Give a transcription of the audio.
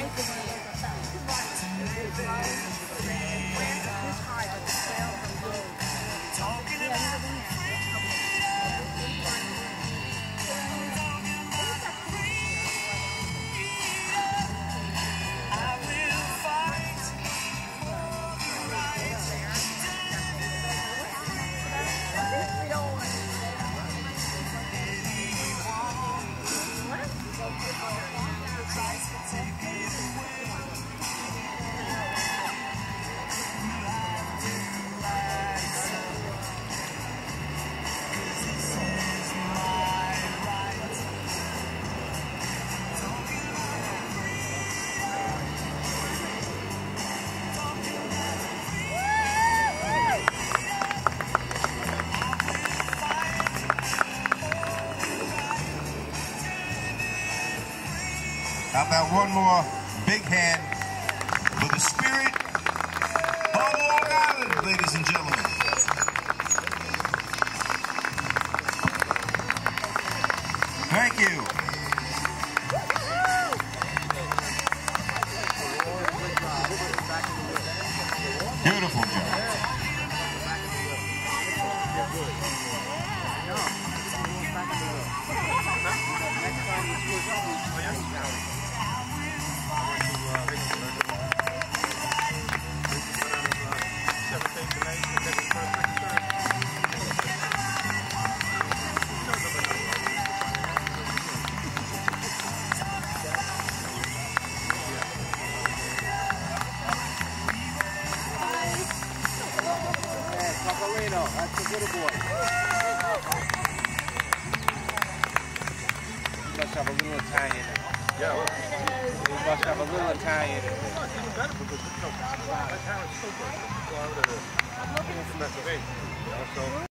Thank you. How about one more big hand for the spirit of Long Island, ladies and gentlemen. Thank you. Beautiful job. Paparino, that's the good boy. He must have a little Italian in him. Yeah, He must have a little Italian in him. even better because you know, my parents so good. So I would have. I'm looking at Pennsylvania. You know, so